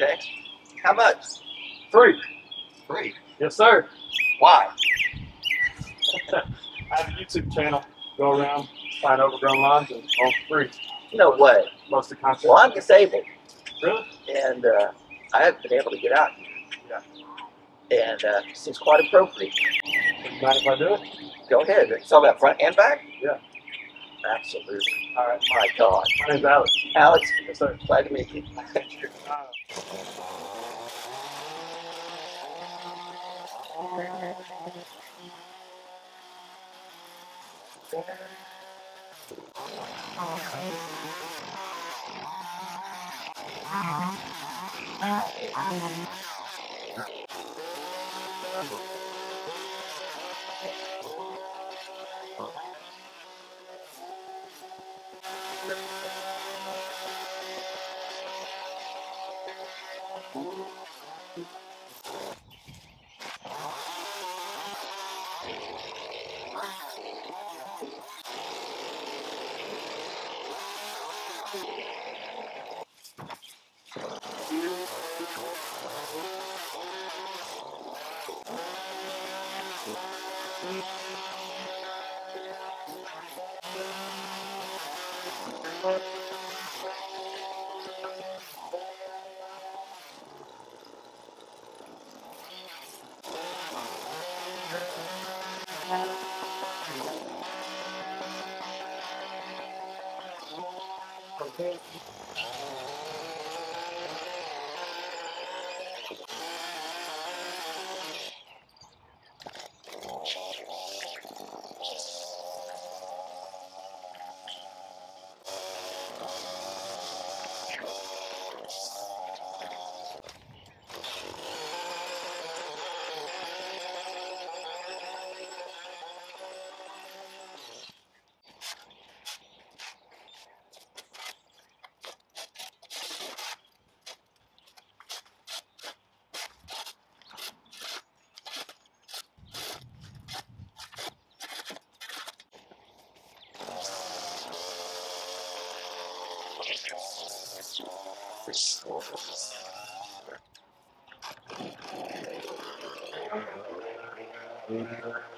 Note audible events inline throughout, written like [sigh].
Okay. How much? Free. Free. Yes, sir. Why? [laughs] I have a YouTube channel. Go around, find overgrown lawns, and all free. No way. Most of the content. Well, I'm disabled, Really? and uh, I haven't been able to get out here. And uh, seems quite appropriate. Mind if I do it? Go ahead. It's all about front and back? Yeah. Absolutely. All right. My God. My name's Alex. Alex, I'm so glad to meet you. [laughs] Okay. Thank you.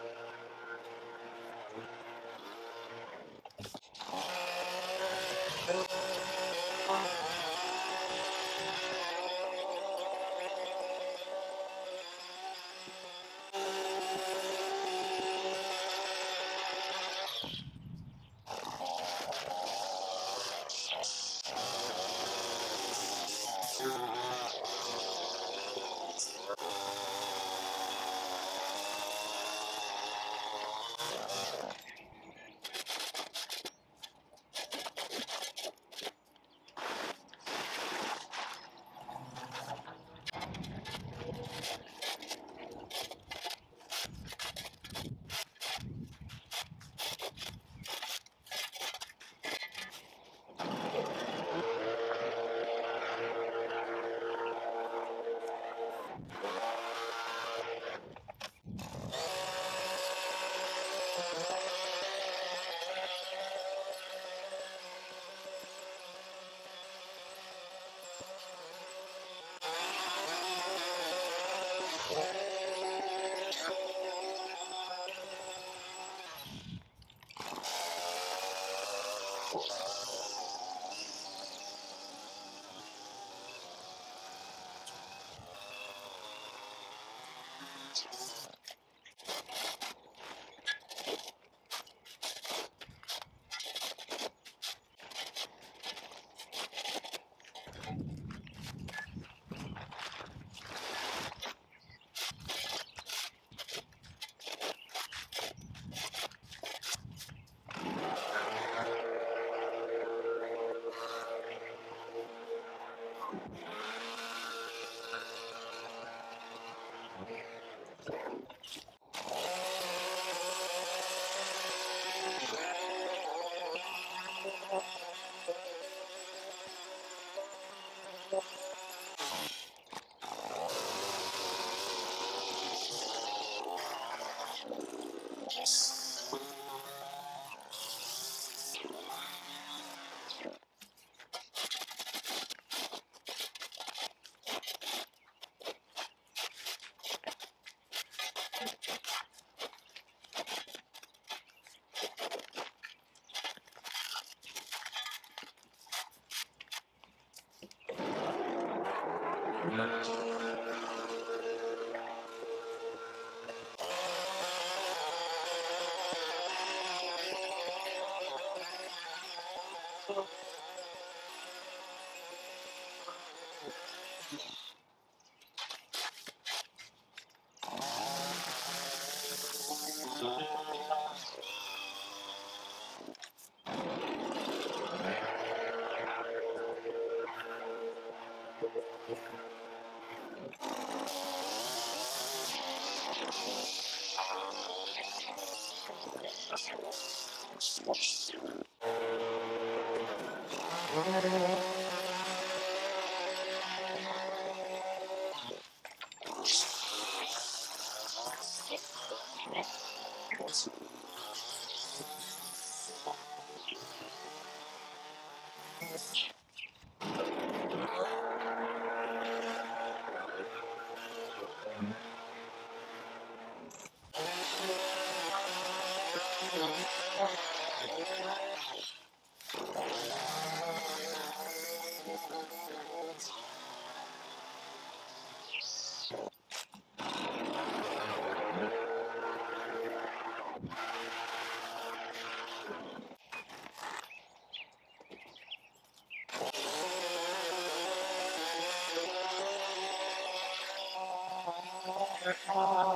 Oh.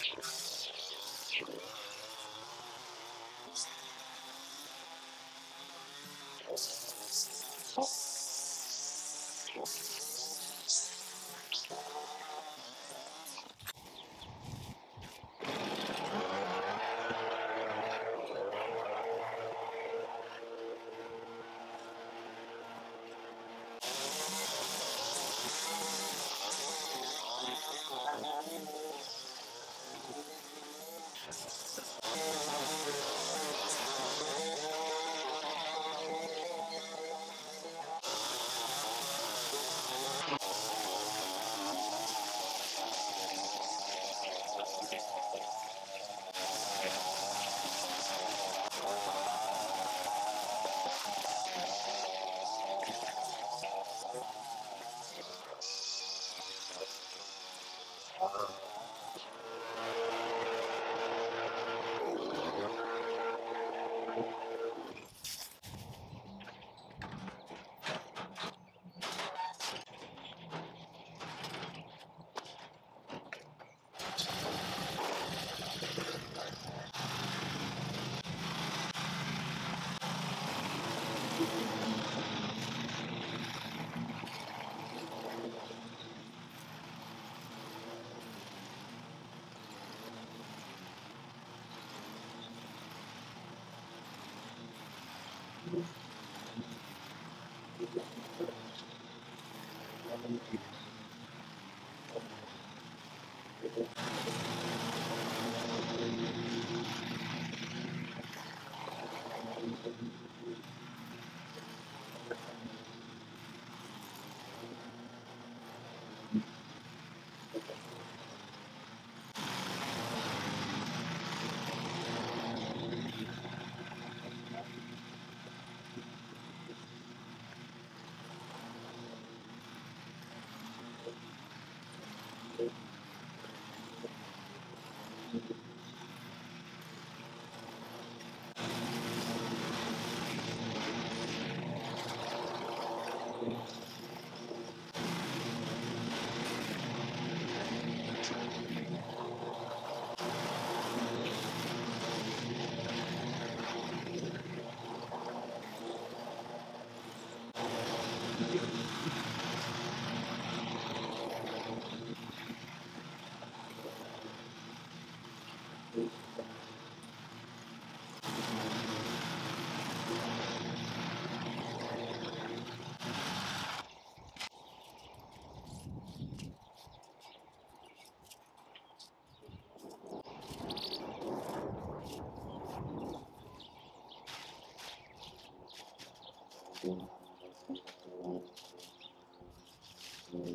Six.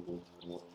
Thank.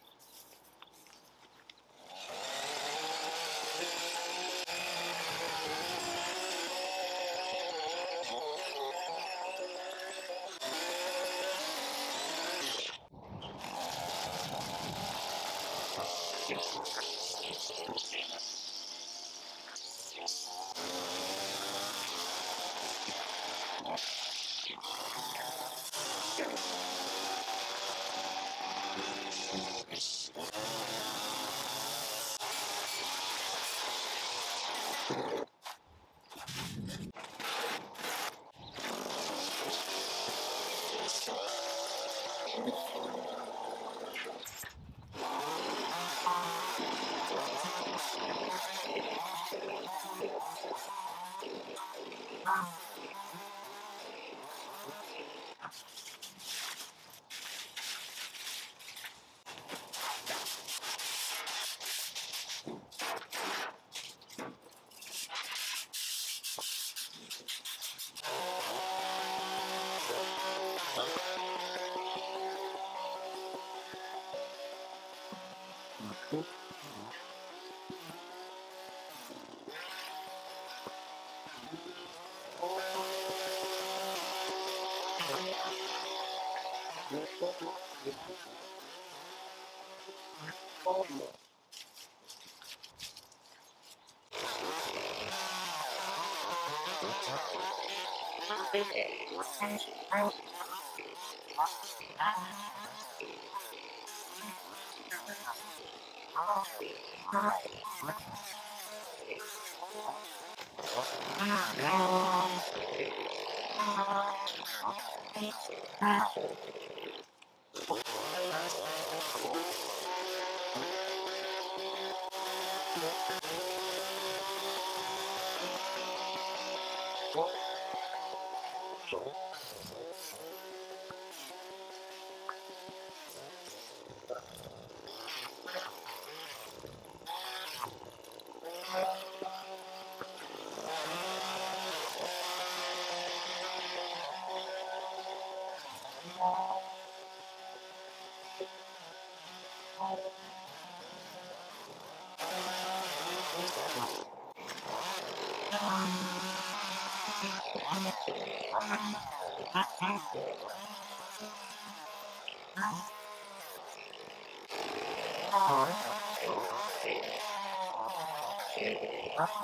Thank you. Music.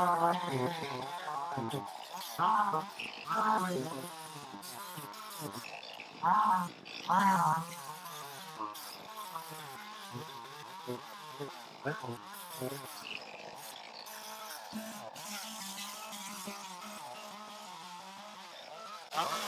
Oh, 아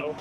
Hold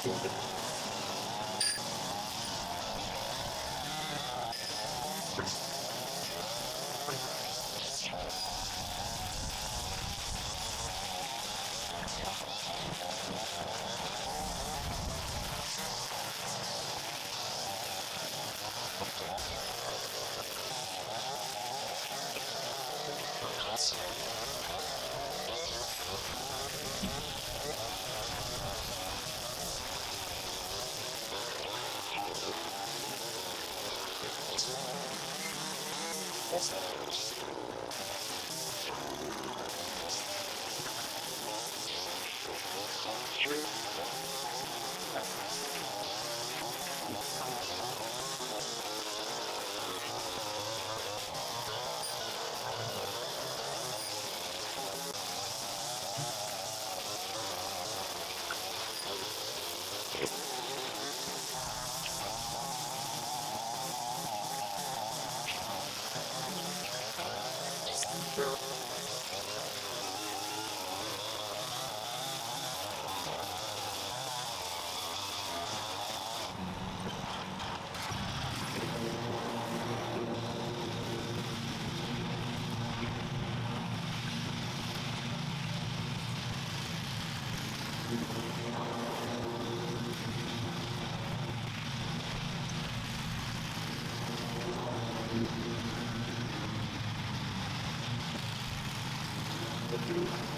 してい。Yeah.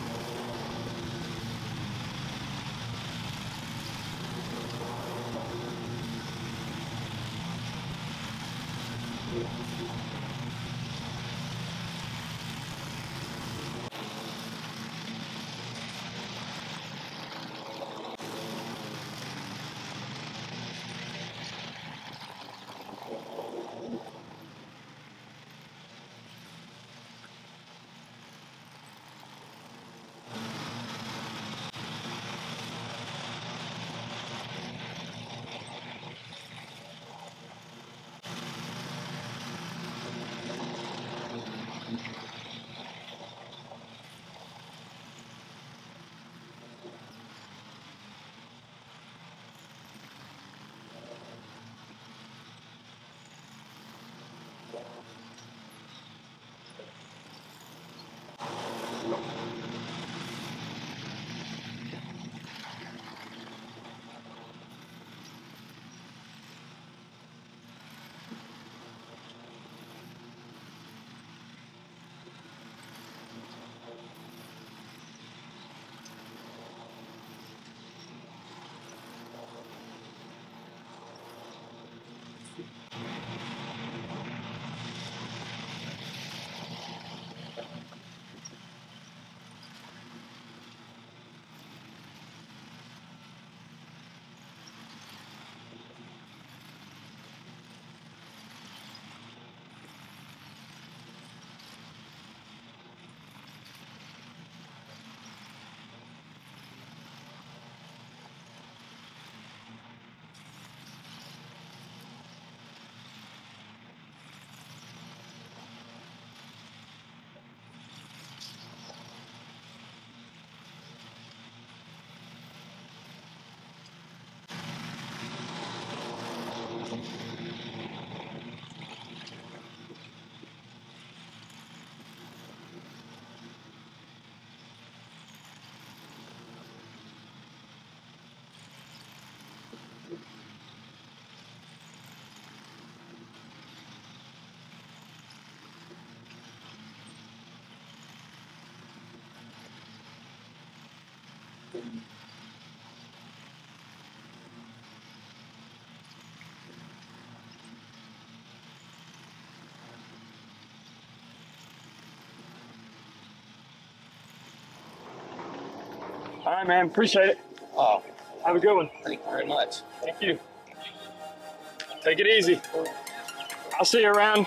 All right, man. Appreciate it. Oh, Have a good one. thank you very much. Thank you. Take it easy. I'll see you around.